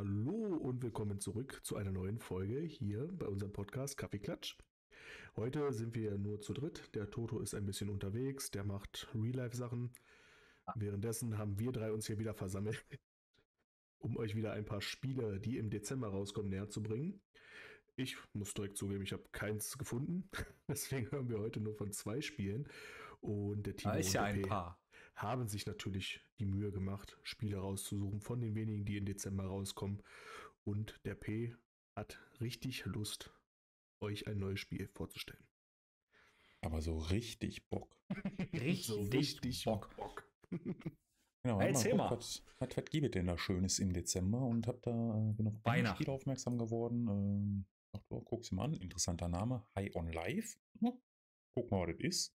Hallo und willkommen zurück zu einer neuen Folge hier bei unserem Podcast Kaffeeklatsch. Heute sind wir nur zu dritt. Der Toto ist ein bisschen unterwegs, der macht Real-Life-Sachen. Währenddessen haben wir drei uns hier wieder versammelt, um euch wieder ein paar Spiele, die im Dezember rauskommen, näher zu bringen. Ich muss direkt zugeben, ich habe keins gefunden. Deswegen hören wir heute nur von zwei Spielen. Und der Timo Da ist ja ein P paar. Haben sich natürlich die Mühe gemacht, Spiele rauszusuchen von den wenigen, die im Dezember rauskommen. Und der P hat richtig Lust, euch ein neues Spiel vorzustellen. Aber so richtig Bock. Richtig Bock. Genau, Ja, erzähl mal. Was, was, was gibt es denn da Schönes im Dezember? Und hab da, äh, bin auf ein Weihnachten. Spiel aufmerksam geworden. Ähm, dachte, oh, guck's mir an. Interessanter Name. High on Life. Ja, guck mal, was das ist.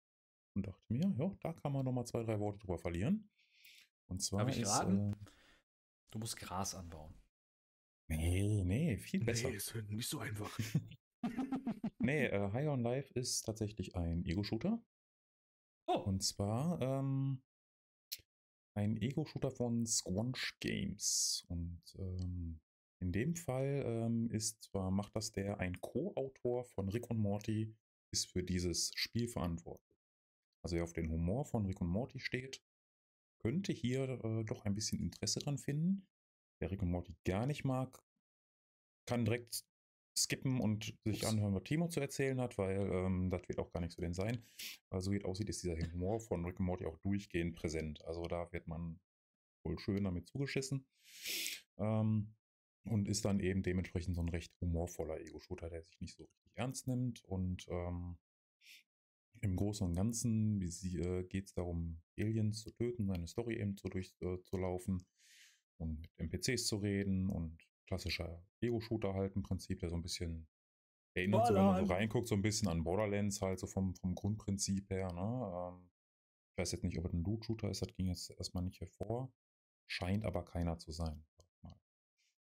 Und dachte mir, ja, da kann man nochmal zwei, drei Worte drüber verlieren. Und zwar Darf ich ist, raten? Äh, Du musst Gras anbauen. nee, nee, viel besser. Nee, ist nicht so einfach. Nee, äh, High on Life ist tatsächlich ein Ego-Shooter. Oh, Und zwar ähm, ein Ego-Shooter von Squanch Games. Und ähm, in dem Fall ähm, ist zwar, macht das der ein Co-Autor von Rick und Morty, ist für dieses Spiel verantwortlich. Also wer auf den Humor von Rick und Morty steht, könnte hier äh, doch ein bisschen Interesse dran finden. Wer Rick und Morty gar nicht mag, kann direkt skippen und sich anhören, was Timo zu erzählen hat, weil ähm, das wird auch gar nicht so denn sein. Weil so wie es aussieht, ist dieser Humor von Rick und Morty auch durchgehend präsent. Also da wird man wohl schön damit zugeschissen. Ähm, und ist dann eben dementsprechend so ein recht humorvoller Ego-Shooter, der sich nicht so richtig ernst nimmt. Und ähm, im Großen und Ganzen äh, geht es darum, Aliens zu töten, seine Story eben so durchzulaufen und mit NPCs zu reden und klassischer Ego-Shooter halt im Prinzip, der so ein bisschen erinnert, so, wenn man so reinguckt, so ein bisschen an Borderlands halt, so vom, vom Grundprinzip her. Ne? Ähm, ich weiß jetzt nicht, ob es ein Loot-Shooter ist, das ging jetzt erstmal nicht hervor. Scheint aber keiner zu sein.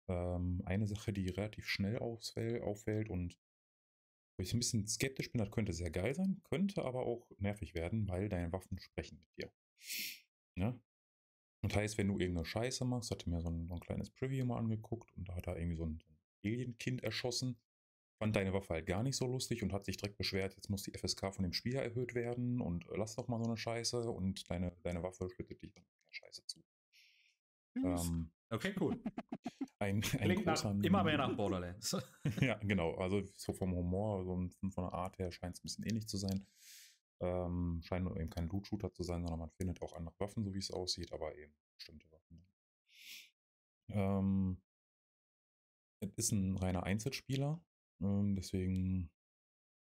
Ähm, eine Sache, die relativ schnell auffällt und wo ich so ein bisschen skeptisch bin, das könnte sehr geil sein, könnte aber auch nervig werden, weil deine Waffen sprechen mit dir. Ne? Und heißt, wenn du irgendeine Scheiße machst, hatte mir so ein, so ein kleines Preview mal angeguckt und da hat er irgendwie so ein, so ein Alien-Kind erschossen, fand deine Waffe halt gar nicht so lustig und hat sich direkt beschwert, jetzt muss die FSK von dem Spieler erhöht werden und äh, lass doch mal so eine Scheiße und deine, deine Waffe schüttet dich dann mit der Scheiße zu. Ähm, okay, cool. ein, ein Klingt nach, großer- immer mehr nach Borderlands. ja, genau. Also so vom Humor, so von der Art her scheint es ein bisschen ähnlich zu sein. Ähm, scheint nur eben kein Loot-Shooter zu sein, sondern man findet auch andere Waffen, so wie es aussieht, aber eben bestimmte Waffen. Ähm, es ist ein reiner Einzelspieler, ähm, deswegen ein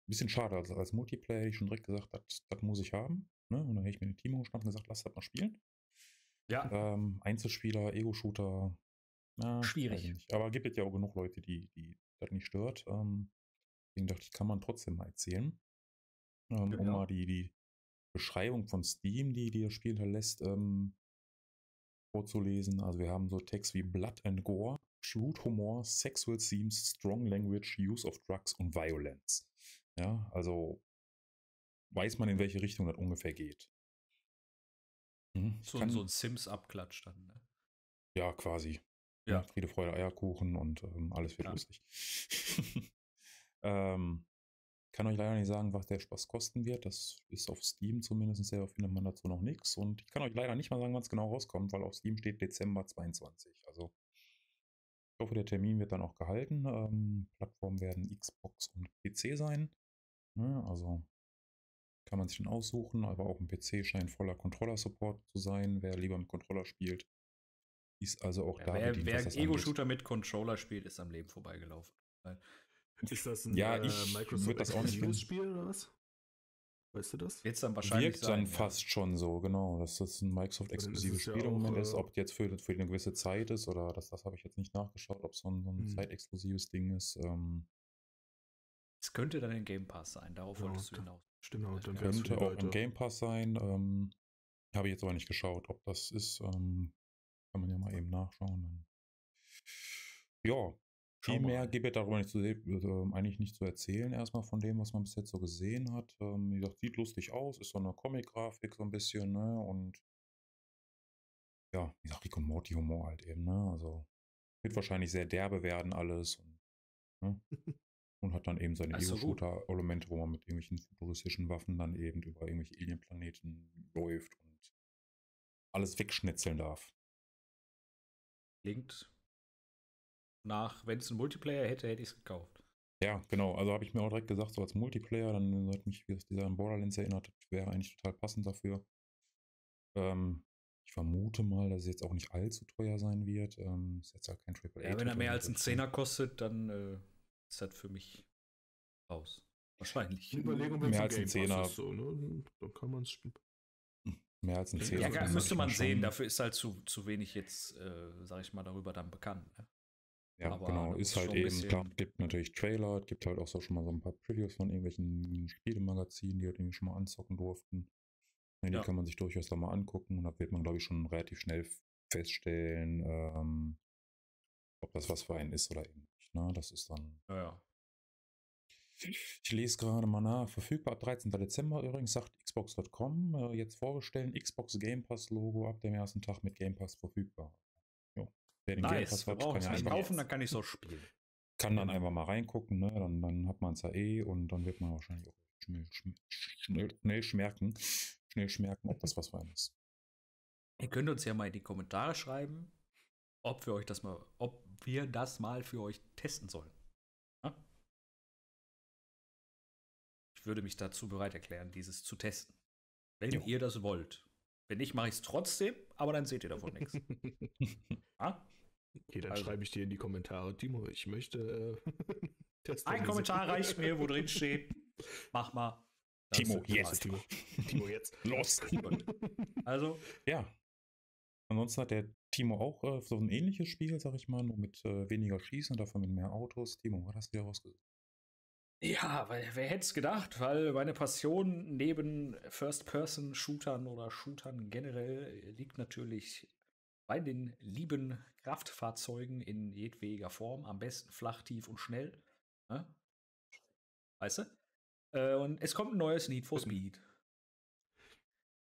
bisschen schade. Also als Multiplayer hätte ich schon direkt gesagt, das, muss ich haben. Ne? Und dann hätte ich mir den Team geschnappt und gesagt, lass das mal spielen. Ja, Ähm, Einzelspieler, Ego-Shooter, na, Schwierig. Aber gibt es ja auch genug Leute, die, die das nicht stört. Ähm, deswegen dachte ich, kann man trotzdem mal erzählen. Ähm, Um Genau. mal die, die Beschreibung von Steam, die, die das Spiel hinterlässt, ähm, vorzulesen. Also wir haben so Text wie Blood and Gore, Shrewd Humor, Sexual Themes, Strong Language, Use of Drugs und Violence. Ja, also weiß man, in welche Richtung das ungefähr geht. Mhm, so, kann- so ein Sims-Abklatsch dann. Ne? ja, quasi. Ja. Ja. Friede, Freude, Eierkuchen und ähm, alles wird Ja. lustig. ähm, kann euch leider nicht sagen, was der Spaß kosten wird. Das ist auf Steam zumindest, selber findet man dazu noch nichts. Und ich kann euch leider nicht mal sagen, wann es genau rauskommt, weil auf Steam steht Dezember 22. Also ich hoffe, der Termin wird dann auch gehalten. Ähm, Plattformen werden Xbox und PC sein. Ne, also kann man sich dann aussuchen, aber auch ein PC scheint voller Controller-Support zu sein. Wer lieber mit Controller spielt, ist also auch Ja, da wer bedient, wer. Ego-Shooter mit Controller spielt, ist am Leben vorbeigelaufen. Ist das ein Ja, äh, Microsoft das auch nicht finden. Spiel oder was? Weißt du das? Es dann wahrscheinlich Wirkt sein. dann ja. fast schon so, genau, dass das ein Microsoft-exklusives es ja Spiel im Moment ist. äh, Ob jetzt für, für eine gewisse Zeit ist oder das, das habe ich jetzt nicht nachgeschaut, ob so ein, so ein Hm. zeitexklusives Ding ist. Ähm, Es könnte dann ein Game Pass sein, darauf Ja, wolltest du hinaus. Stimmt, und dann könnte auch im Game Pass sein. Ähm, habe ich jetzt aber nicht geschaut, ob das ist. Ähm, kann man ja mal eben nachschauen. Ja, viel mehr gibt es darüber nicht zu, äh, eigentlich nicht zu erzählen, erstmal von dem, was man bis jetzt so gesehen hat. Ähm, wie gesagt, sieht lustig aus, ist so eine Comic-Grafik so ein bisschen, ne? Und ja, wie gesagt, Rick und Morty Humor halt eben, ne? Also wird wahrscheinlich sehr derbe werden alles. Und, ne? und hat dann eben seine Ego-Shooter-Elemente, wo man mit irgendwelchen futuristischen Waffen dann eben über irgendwelche Alien-Planeten läuft und alles wegschnitzeln darf. Klingt nach, wenn es einen Multiplayer hätte, hätte ich es gekauft. Ja, genau. Also habe ich mir auch direkt gesagt, so als Multiplayer, dann hat mich dieser an Borderlands erinnert, wäre eigentlich total passend dafür. Ähm, ich vermute mal, dass es jetzt auch nicht allzu teuer sein wird. Ähm, ist jetzt halt kein Triple Ja, wenn er mehr als ein Zehner kostet, dann äh, ist das für mich raus. Wahrscheinlich. Überlegung, mehr als ein Zehner. So, ne? Dann kann man es Mehr als ein Zehner. Ja, müsste man sehen. Dafür ist halt zu, zu wenig jetzt, äh, sag ich mal, darüber dann bekannt. Ne? Ja, Aber genau. Ist halt eben, klar, gibt natürlich Trailer, gibt halt auch so schon mal so ein paar Previews von irgendwelchen Spielemagazinen, die halt irgendwie schon mal anzocken durften. Ja, die ja. kann man sich durchaus da mal angucken und da wird man, glaube ich, schon relativ schnell feststellen, ähm, ob das was für einen ist oder eben. Ne? Das ist dann. Ja, ja. Ich lese gerade mal nach. Verfügbar ab 13. Dezember übrigens, sagt Xbox.com. Äh, jetzt vorgestellt, Xbox Game Pass Logo ab dem ersten Tag mit Game Pass verfügbar. Jo. Wer den nice. Game Pass hat, kann ja einfach kaufen, dann kann ich es auch spielen. Kann dann einfach mal reingucken, ne? dann, dann hat man es ja eh und dann wird man wahrscheinlich auch schnell, schnell, schnell schmerken, schnell schmerken, ob das was für einen ist. Ihr könnt uns ja mal in die Kommentare schreiben, ob wir euch das mal, ob wir das mal für euch testen sollen. Ja? Ich würde mich dazu bereit erklären, dieses zu testen. Wenn jo. ihr das wollt. Wenn nicht, mache ich es trotzdem, aber dann seht ihr davon nichts. ja? Okay, dann also. schreibe ich dir in die Kommentare, Timo, ich möchte äh, testen. Ein Kommentar reicht mir, wo drin steht, mach mal. Timo, jetzt. Timo. Timo, jetzt. Los. Also. Ja. Ansonsten hat der Timo auch äh, so ein ähnliches Spiel, sag ich mal, nur mit äh, weniger Schießen, dafür mit mehr Autos. Timo, was hast du dir rausgesucht? Ja, weil wer hätte es gedacht, weil meine Passion neben First-Person-Shootern oder Shootern generell liegt natürlich bei den lieben Kraftfahrzeugen in jedwediger Form, am besten flach, tief und schnell. Ne? Weißt du? Äh, und es kommt ein neues Need for Speed.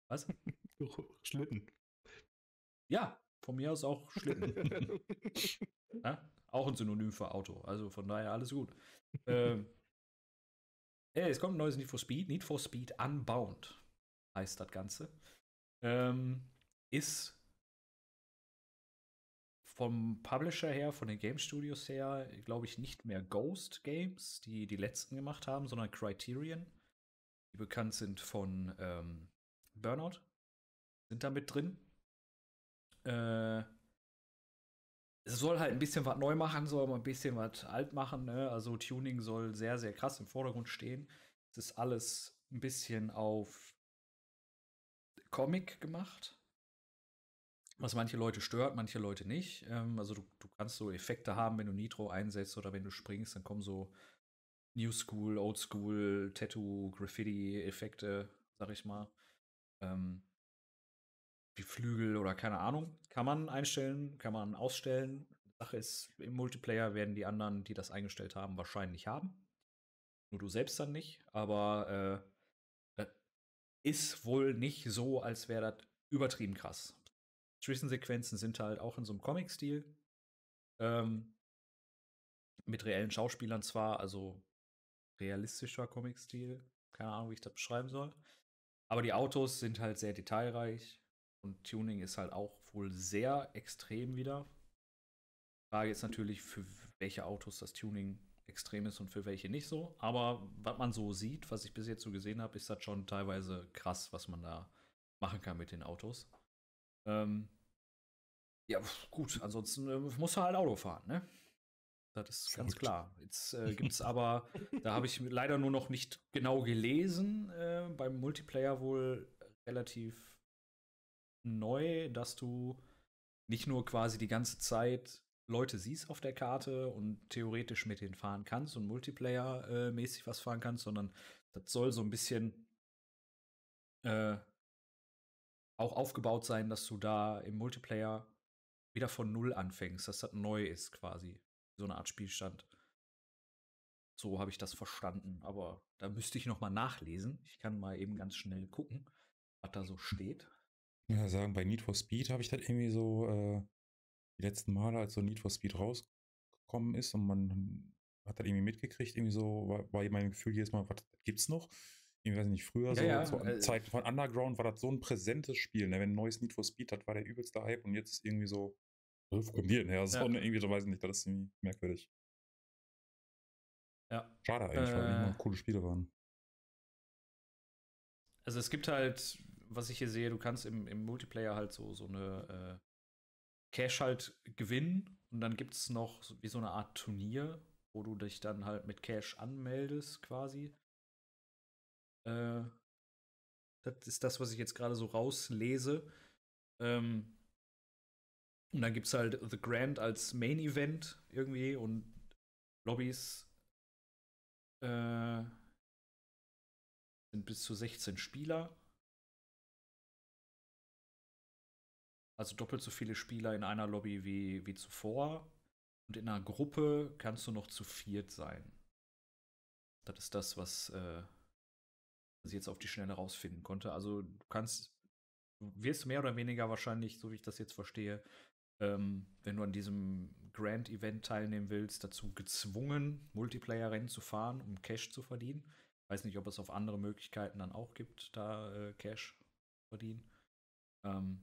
Was? Schlitten. Ja, von mir aus auch Schlitten. ja? Auch ein Synonym für Auto. Also von daher alles gut. ähm, ja, es kommt ein neues Need for Speed. Need for Speed Unbound heißt das Ganze. Ähm, ist vom Publisher her, von den Game Studios her, glaube ich, nicht mehr Ghost Games, die die letzten gemacht haben, sondern Criterion, die bekannt sind von ähm, Burnout, sind da mit drin. Äh, es soll halt ein bisschen was neu machen, soll mal ein bisschen was alt machen. Ne? Also Tuning soll sehr, sehr krass im Vordergrund stehen. Es ist alles ein bisschen auf Comic gemacht was manche Leute stört, manche Leute nicht. Ähm, also du, du, kannst so Effekte haben, wenn du Nitro einsetzt oder wenn du springst, dann kommen so New School, Old School, Tattoo, Graffiti-Effekte, sag ich mal. Ähm, wie Flügel oder keine Ahnung. Kann man einstellen, kann man ausstellen. Sache ist, im Multiplayer werden die anderen, die das eingestellt haben, wahrscheinlich haben. Nur du selbst dann nicht. Aber äh, ist wohl nicht so, als wäre das übertrieben krass. Zwischensequenzen sind halt auch in so einem Comic-Stil. Ähm, mit reellen Schauspielern zwar, also realistischer Comic-Stil. Keine Ahnung, wie ich das beschreiben soll. Aber die Autos sind halt sehr detailreich und Tuning ist halt auch wohl sehr extrem wieder. Frage ist natürlich, für welche Autos das Tuning extrem ist und für welche nicht so. Aber was man so sieht, was ich bis jetzt so gesehen habe, ist das schon teilweise krass, was man da machen kann mit den Autos. Ähm, ja, gut, ansonsten äh, muss er halt Auto fahren, ne? Das ist Sehr ganz klar. Jetzt äh, gibt es aber, da habe ich leider nur noch nicht genau gelesen, äh, beim Multiplayer wohl relativ neu, dass du nicht nur quasi die ganze Zeit Leute siehst auf der Karte und theoretisch mit denen fahren kannst und Multiplayer-mäßig äh, was fahren kannst, sondern das soll so ein bisschen äh, auch aufgebaut sein, dass du da im Multiplayer wieder von Null anfängst, dass das neu ist quasi. So eine Art Spielstand. So habe ich das verstanden. Aber da müsste ich noch mal nachlesen. Ich kann mal eben ganz schnell gucken, was da so steht. Ja, sagen, bei Need for Speed habe ich das irgendwie so, äh, die letzten Male, als so Need for Speed rausgekommen ist und man hat das irgendwie mitgekriegt, irgendwie so, war, war mein Gefühl jedes Mal, was gibt's noch? Ich weiß nicht, früher Ja, so, ja, zur äh, Zeit von Underground war das so ein präsentes Spiel. Ne? Wenn ein neues Need for Speed hat, war der übelste Hype und jetzt ist irgendwie so, wo kommt die denn her? So, Ja. ne, irgendwie, so weiß ich nicht, das ist irgendwie merkwürdig. Ja. Schade eigentlich, weil die Äh. immer coole Spiele waren. Also es gibt halt, was ich hier sehe, du kannst im, im Multiplayer halt so, so eine äh, Cash halt gewinnen und dann gibt es noch wie so eine Art Turnier, wo du dich dann halt mit Cash anmeldest quasi. Äh, das ist das, was ich jetzt gerade so rauslese. Ähm, und dann gibt es halt The Grand als Main Event irgendwie und Lobbys äh, sind bis zu 16 Spieler. Also doppelt so viele Spieler in einer Lobby wie, wie zuvor. Und in einer Gruppe kannst du noch zu viert sein. Das ist das, was, äh, was ich jetzt auf die Schnelle rausfinden konnte. Also du kannst, wirst mehr oder weniger wahrscheinlich, so wie ich das jetzt verstehe, ähm, wenn du an diesem Grand Event teilnehmen willst, dazu gezwungen, Multiplayer-Rennen zu fahren, um Cash zu verdienen. Weiß nicht, ob es auf andere Möglichkeiten dann auch gibt, da äh, Cash zu verdienen. Ähm,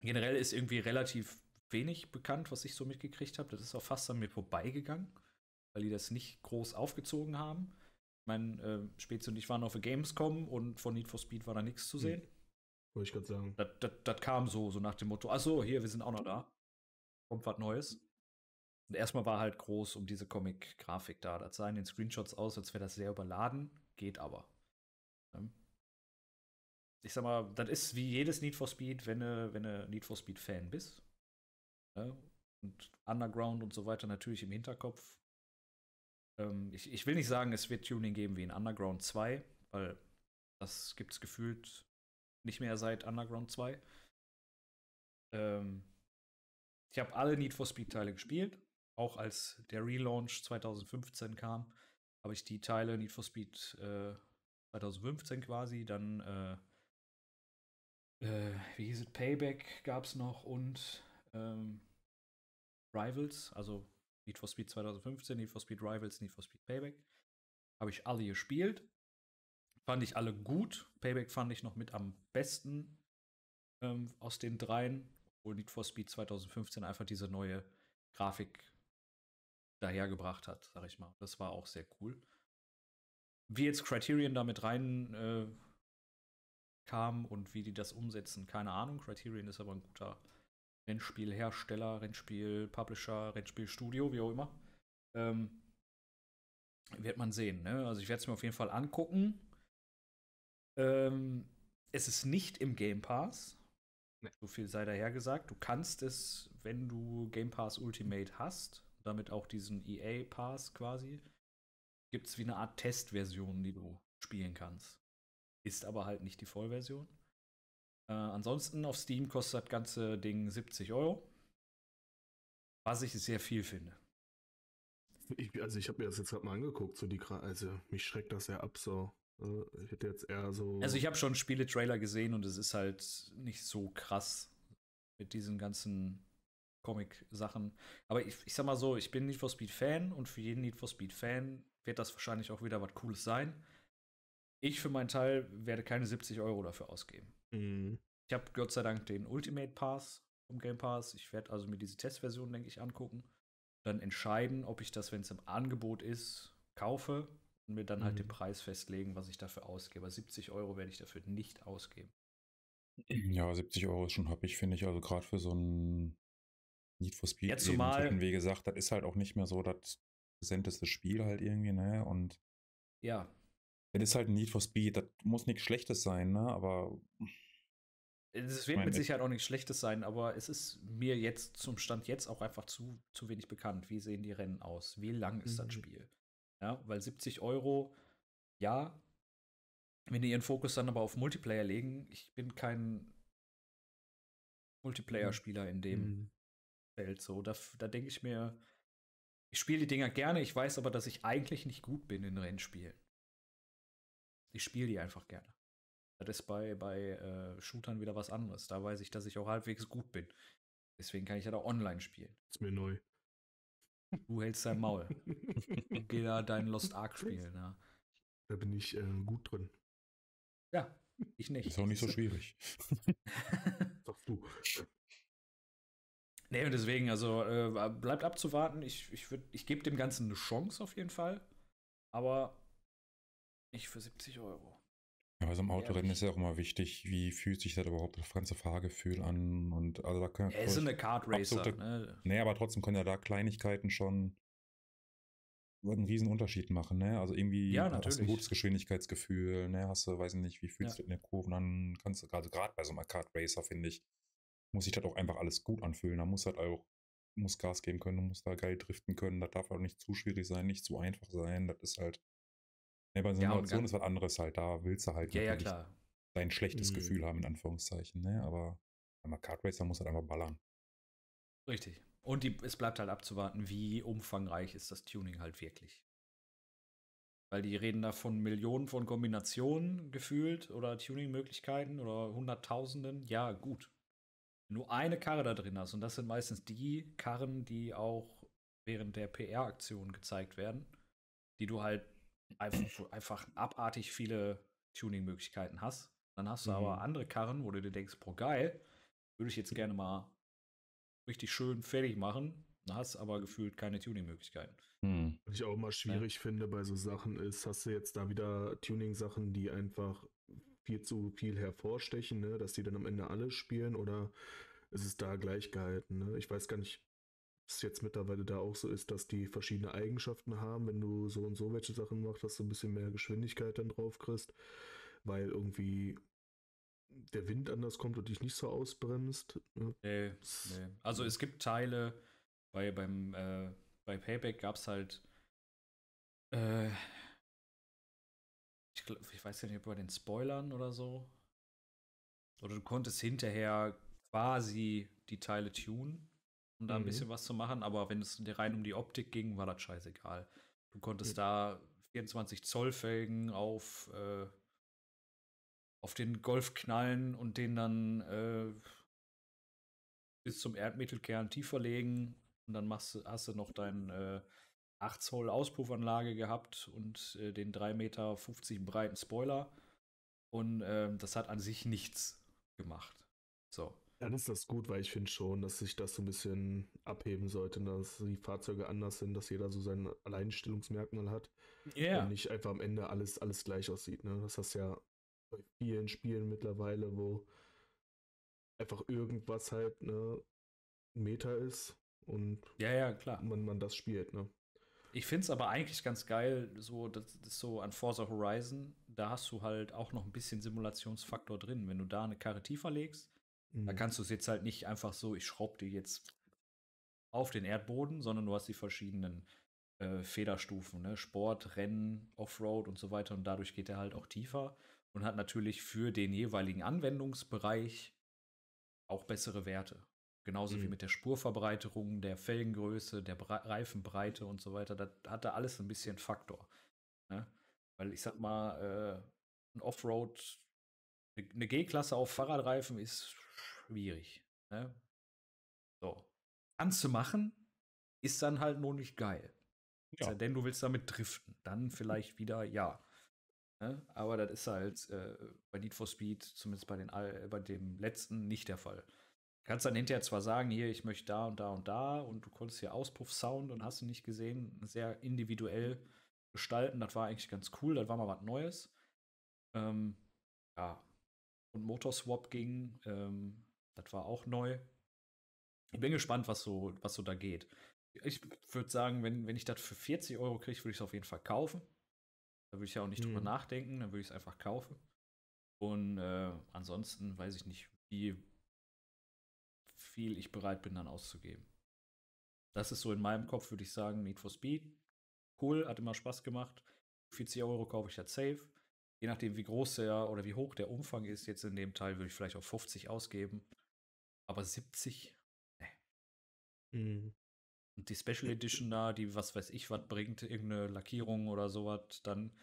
generell ist irgendwie relativ wenig bekannt, was ich so mitgekriegt habe. Das ist auch fast an mir vorbeigegangen, weil die das nicht groß aufgezogen haben. Ich meine, äh, Spezi und ich waren auf der Gamescom und von Need for Speed war da nichts zu Hm. sehen. Wollte ich gerade sagen. Das, das, das kam so, so nach dem Motto, ach so, hier, wir sind auch noch da. Kommt was Neues. Und erstmal war halt groß um diese Comic-Grafik da. Das sah in den Screenshots aus, als wäre das sehr überladen. Geht aber. Ähm, Ich sag mal, das ist wie jedes Need for Speed, wenn du, wenn Need for Speed-Fan bist. Ne? Und Underground und so weiter natürlich im Hinterkopf. Ähm, ich, ich will nicht sagen, es wird Tuning geben wie in Underground 2, weil das gibt es gefühlt nicht mehr seit Underground 2. Ähm, ich habe alle Need for Speed Teile gespielt. Auch als der Relaunch 2015 kam, habe ich die Teile Need for Speed äh, 2015 quasi, dann äh, äh, wie hieß es, Payback gab es noch und ähm, Rivals, also Need for Speed 2015, Need for Speed Rivals, Need for Speed Payback. Habe ich alle gespielt. Fand ich alle gut. Payback fand ich noch mit am besten ähm, aus den dreien. Wo Need for Speed 2015 einfach diese neue Grafik dahergebracht hat, sag ich mal. Das war auch sehr cool. Wie jetzt Criterion damit rein äh, kam und wie die das umsetzen, keine Ahnung. Criterion ist aber ein guter Rennspielhersteller, Rennspiel-Publisher, Rennspielstudio, wie auch immer. Ähm, wird man sehen. Ne? Also ich werde es mir auf jeden Fall angucken. Ähm, es ist nicht im Game Pass. Nee. So viel sei daher gesagt. Du kannst es, wenn du Game Pass Ultimate hast, damit auch diesen EA Pass quasi, gibt es wie eine Art Testversion, die du spielen kannst. Ist aber halt nicht die Vollversion. Äh, ansonsten auf Steam kostet das ganze Ding 70 Euro. Was ich sehr viel finde. Ich, also ich habe mir das jetzt gerade mal angeguckt, so die also mich schreckt das ja ab so. Äh, Ich hätte jetzt eher so. Also ich habe schon Spiele-Trailer gesehen und es ist halt nicht so krass mit diesen ganzen Comic-Sachen. Aber ich, ich sag mal so, ich bin Need for Speed-Fan und für jeden Need for Speed-Fan wird das wahrscheinlich auch wieder was Cooles sein. Ich für meinen Teil werde keine 70 Euro dafür ausgeben. Mhm. Ich habe Gott sei Dank den Ultimate Pass vom Game Pass. Ich werde also mir diese Testversion, denke ich, angucken. Dann entscheiden, ob ich das, wenn es im Angebot ist, kaufe und mir dann halt Mhm. den Preis festlegen, was ich dafür ausgebe. Aber 70 Euro werde ich dafür nicht ausgeben. Ja, 70 Euro ist schon happig, finde ich. Also gerade für so ein Need for Speed. Ja, zumal- Lebensmittel, wie gesagt, das ist halt auch nicht mehr so das präsenteste Spiel halt irgendwie, ne? Und Ja, das ist halt ein Need for Speed. Das muss nichts Schlechtes sein, ne? Aber es wird mit es- Sicherheit auch nichts Schlechtes sein, aber es ist mir jetzt zum Stand jetzt auch einfach zu, zu wenig bekannt. Wie sehen die Rennen aus? Wie lang ist das Mhm. Spiel? Ja, weil 70 Euro, ja, wenn die ihren Fokus dann aber auf Multiplayer legen, ich bin kein Multiplayer-Spieler in dem Mhm. Feld so. Da, da denke ich mir, ich spiele die Dinger gerne, ich weiß aber, dass ich eigentlich nicht gut bin in Rennspielen. Ich spiele die einfach gerne. Das ist bei, bei äh, Shootern wieder was anderes. Da weiß ich, dass ich auch halbwegs gut bin. Deswegen kann ich ja da online spielen. Ist mir neu. Du hältst dein Maul. Und geh da deinen Lost Ark spielen. Ja, Da bin ich äh, gut drin. ja ich nicht. Ist auch nicht so schwierig. Sagst du. Nee, und deswegen, also äh, bleibt abzuwarten. Ich, ich, würd- ich gebe dem Ganzen eine Chance auf jeden Fall. Aber nicht für 70 Euro. Ja, bei so einem Autorennen ist ja auch immer wichtig, wie fühlt sich das überhaupt das ganze Fahrgefühl an und also da können es sind eine Kart Racer. absolute- Ne? Nee, aber trotzdem können ja da Kleinigkeiten schon einen riesen Unterschied machen, ne? Also irgendwie Ja, hast du ein gutes Geschwindigkeitsgefühl, ne? Hast du, weiß ich nicht, wie fühlst Ja. du in den Kurven an, kannst du gerade gerade bei so einem Kart Racer, finde ich, muss sich das auch einfach alles gut anfühlen. Da muss halt auch, du musst Gas geben können, du musst da geil driften können, das darf auch nicht zu schwierig sein, nicht zu einfach sein. Das ist halt. Ne, bei Ja, und Simulation ist was anderes halt, da willst du halt Ja, ja, klar. dein schlechtes Mhm. Gefühl haben, in Anführungszeichen, ne? Aber beim Kart Racer muss halt einfach ballern. Richtig. Und die, es bleibt halt abzuwarten, wie umfangreich ist das Tuning halt wirklich. Weil die reden da von Millionen von Kombinationen gefühlt oder Tuning-Möglichkeiten oder Hunderttausenden. Ja, gut. Wenn du eine Karre da drin hast, und das sind meistens die Karren, die auch während der PR-Aktion gezeigt werden, die du halt einfach, abartig viele Tuning-Möglichkeiten hast. Dann hast du aber Mhm. andere Karren, wo du dir denkst, boah, geil, würde ich jetzt gerne mal richtig schön fertig machen. Dann hast du aber gefühlt keine Tuning-Möglichkeiten. Hm. Was ich auch immer schwierig finde bei so Sachen ist, hast du jetzt da wieder Tuning-Sachen, die einfach viel zu viel hervorstechen, ne? dass die dann am Ende alle spielen oder ist es da gleich gehalten? Ne? Ich weiß gar nicht, es jetzt mittlerweile da auch so ist, dass die verschiedene Eigenschaften haben, wenn du so und so welche Sachen machst, dass du ein bisschen mehr Geschwindigkeit dann drauf kriegst, weil irgendwie der Wind anders kommt und dich nicht so ausbremst. Ne? Nee, nee. Also es gibt Teile, bei, beim, äh, bei Payback gab es halt, äh, ich, glaub, ich weiß ja nicht, ob bei den Spoilern oder so. Oder du konntest hinterher quasi die Teile tunen, um da ein Mhm. bisschen was zu machen, aber wenn es rein um die Optik ging, war das scheißegal. Du konntest da 24 Zoll Felgen auf, äh, auf den Golf knallen und den dann äh, bis zum Erdmittelkern tiefer legen und dann machst du, hast du noch deinen äh, 8 Zoll Auspuffanlage gehabt und äh, den 3,50 Meter breiten Spoiler. Und ähm, das hat an sich nichts gemacht. So. Dann ist das gut, weil ich finde schon, dass sich das so ein bisschen abheben sollte, dass die Fahrzeuge anders sind, dass jeder so sein Alleinstellungsmerkmal hat Ja. und nicht einfach am Ende alles, alles gleich aussieht. Ne? Das hast du ja bei vielen Spielen mittlerweile, wo einfach irgendwas halt ne, Meter ist und Ja, ja, klar. man, man das spielt. Ne? Ich finde es aber eigentlich ganz geil, so, das, das so an Forza Horizon, da hast du halt auch noch ein bisschen Simulationsfaktor drin. Wenn du da eine Karre tiefer legst, da Mhm. kannst du es jetzt halt nicht einfach so, ich schraube die jetzt auf den Erdboden, sondern du hast die verschiedenen äh, Federstufen, ne? Sport, Rennen, Offroad und so weiter. Und dadurch geht er halt auch tiefer und hat natürlich für den jeweiligen Anwendungsbereich auch bessere Werte. Genauso wie Mhm. mit der Spurverbreiterung, der Felgengröße, der Bre Reifenbreite und so weiter. Das hat da alles ein bisschen Faktor. Ne? Weil ich sag mal, äh, ein Offroad, eine eine G-Klasse auf Fahrradreifen ist schwierig. Ne? So. Anzumachen ist dann halt nur nicht geil. Ja. Denn du willst damit driften. Dann vielleicht wieder ja. Ne? Aber das ist halt äh, bei Need for Speed, zumindest bei, den, All- bei dem letzten, nicht der Fall. Du kannst dann hinterher zwar sagen, hier, ich möchte da und da und da und du konntest hier Auspuff-Sound und hast du nicht gesehen, sehr individuell gestalten. Das war eigentlich ganz cool, das war mal was Neues. Ähm, ja. Und Motorswap ging, ähm, das war auch neu. Ich bin gespannt, was so, was so da geht. Ich würde sagen, wenn, wenn ich das für 40 Euro kriege, würde ich es auf jeden Fall kaufen. Da würde ich ja auch nicht drüber Mhm. nachdenken, dann würde ich es einfach kaufen. Und äh, ansonsten weiß ich nicht, wie viel ich bereit bin, dann auszugeben. Das ist so in meinem Kopf, würde ich sagen, Need for Speed. Cool, hat immer Spaß gemacht. 40 Euro kaufe ich das safe. Je nachdem, wie groß der oder wie hoch der Umfang ist, jetzt in dem Teil, würde ich vielleicht auf 50 ausgeben. Aber 70, Mhm. und die Special Edition da, die was weiß ich was bringt, irgendeine Lackierung oder sowas, dann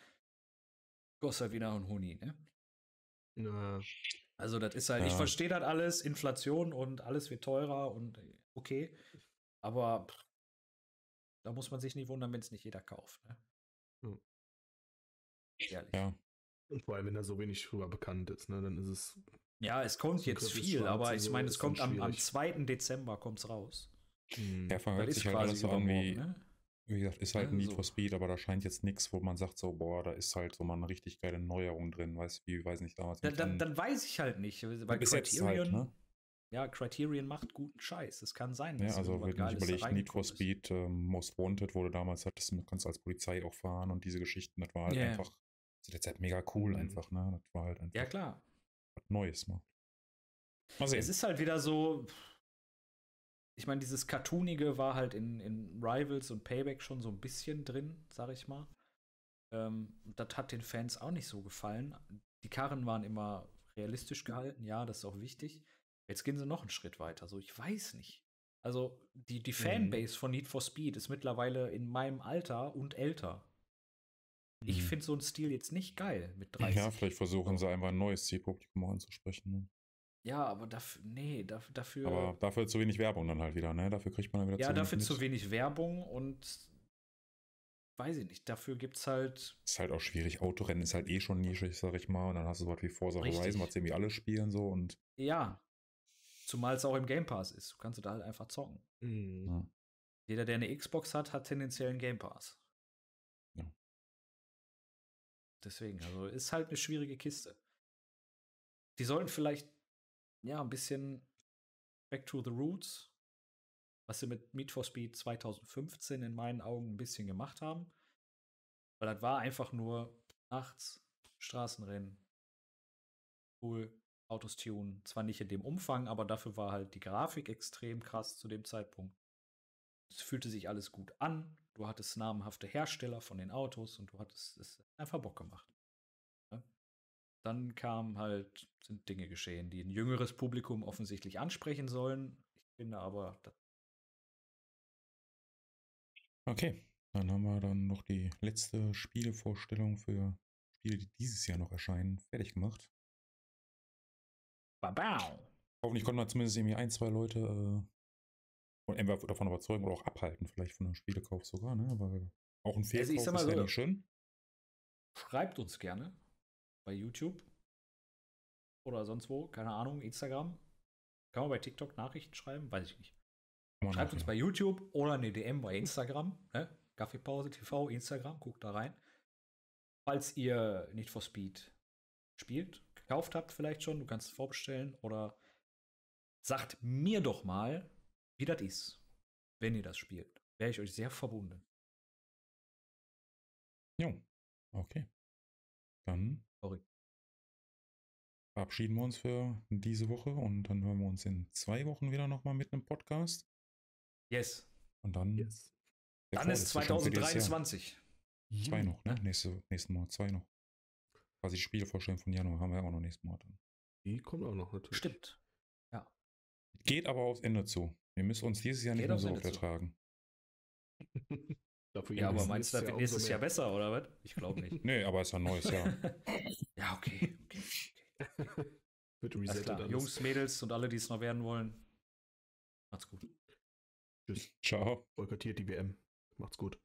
kostet halt wieder ein Huni, ne? Na, Also, das ist halt, ich Ja. verstehe das alles, Inflation und alles wird teurer und äh, okay. Aber pff, da muss man sich nicht wundern, wenn es nicht jeder kauft. Ne? Ja. Ehrlich. Ja, Und vor allem, wenn da so wenig drüber bekannt ist, ne, dann ist es. Ja, es kommt jetzt viel, aber ich meine, es kommt am, am schwierig. 2. Dezember kommt's raus. hm, ja verhört Das sich halt alles so an wie, ne? wie gesagt, ist halt Ja, ein Need so. for Speed, aber da scheint jetzt nichts, wo man sagt so, boah, da ist halt so mal eine richtig geile Neuerung drin, weißt du, wie, weiß nicht, damals. Dann, mit dann, dann weiß ich halt nicht. Weil bis jetzt Criterion, halt, ne? ja, Criterion macht guten Scheiß. Es kann sein, Ja, dass also irgendwas wenn ich da überlege, Need for. Speed, ähm, Most Wanted, wo du damals hattest, du kannst als Polizei auch fahren und diese Geschichten, das war halt Ja. einfach zu der Zeit mega cool Mhm. einfach, ne? Das war halt einfach Ja, klar. Was Neues mal. Mal sehen. Es ist halt wieder so. Ich meine, dieses Cartoonige war halt in, in Rivals und Payback schon so ein bisschen drin, sag ich mal. Ähm, das hat den Fans auch nicht so gefallen. Die Karren waren immer realistisch gehalten, ja, das ist auch wichtig. Jetzt gehen sie noch einen Schritt weiter. So, ich weiß nicht. Also, die, die Mhm. Fanbase von Need for Speed ist mittlerweile in meinem Alter und älter. Ich Mhm. finde so einen Stil jetzt nicht geil mit 30. Ja, vielleicht versuchen sie einfach ein neues Zielpublikum anzusprechen. Ne? Ja, aber dafür, nee, dafür, dafür Aber dafür zu wenig Werbung dann halt wieder, ne? Dafür kriegt man dann wieder Ja, zu dafür wenig zu wenig Werbung und weiß ich nicht, dafür gibt's halt. Ist halt auch schwierig. Autorennen ist halt eh schon nischig, sag ich mal. Und dann hast du so was wie Forza Richtig. Horizon, was irgendwie alle spielen so und Ja. Zumal es auch im Game Pass ist. Du kannst da halt einfach zocken. hm. ja. Jeder, der eine Xbox hat, hat tendenziell einen Game Pass. Deswegen, also ist halt eine schwierige Kiste. Die sollten vielleicht, ja, ein bisschen back to the roots, was sie mit Need for Speed 2015 in meinen Augen ein bisschen gemacht haben. Weil das war einfach nur nachts, Straßenrennen, cool, Autos tunen. Zwar nicht in dem Umfang, aber dafür war halt die Grafik extrem krass zu dem Zeitpunkt. Es fühlte sich alles gut an. Du hattest namenhafte Hersteller von den Autos und du hattest es einfach Bock gemacht. Ja? Dann kam halt, sind Dinge geschehen, die ein jüngeres Publikum offensichtlich ansprechen sollen. Ich finde aber, Okay, dann haben wir dann noch die letzte Spielevorstellung für Spiele, die dieses Jahr noch erscheinen, fertig gemacht. Babau! Hoffentlich konnten wir zumindest irgendwie ein, zwei Leute von- entweder davon überzeugen oder auch abhalten, vielleicht von einem Spielekauf sogar, ne? Weil auch ein Also ich Fehlkauf sag mal ist ja so, nicht schön. Schreibt uns gerne bei YouTube oder sonst wo, keine Ahnung, Instagram. Kann man bei TikTok Nachrichten schreiben? Weiß ich nicht. Schreibt uns ja. bei YouTube oder eine DM bei Instagram. Ne? Kaffeepause TV, Instagram, guckt da rein. Falls ihr nicht for Speed spielt, gekauft habt vielleicht schon, du kannst es vorbestellen oder sagt mir doch mal, wie das ist, wenn ihr das spielt. Wäre ich euch sehr verbunden. Jo, okay. Dann Sorry. verabschieden wir uns für diese Woche und dann hören wir uns in zwei Wochen wieder nochmal mit einem Podcast. Yes. Und dann, Yes. Dann ist vorletzte schon für dieses Jahr. 2023. Zwei noch, ne? Ja. Nächste, nächsten Monat, zwei noch. Quasi die Spielevorstellung von Januar haben wir auch noch nächsten Monat. Dann. Die kommt auch noch natürlich. Stimmt. Geht aber aufs Ende zu. Wir müssen uns dieses Jahr nicht Geht mehr so Ende oft zu. ertragen. Dafür Ja, aber meinst du, das wird nächstes Jahr besser, oder was? Ich glaube nicht. Nee, aber es ist ein neues Jahr. ja, okay. okay. Wird Alles resettet alles. Jungs, Mädels und alle, die es noch werden wollen. Macht's gut. Tschüss. Ciao. Boykottiert die WM. Macht's gut.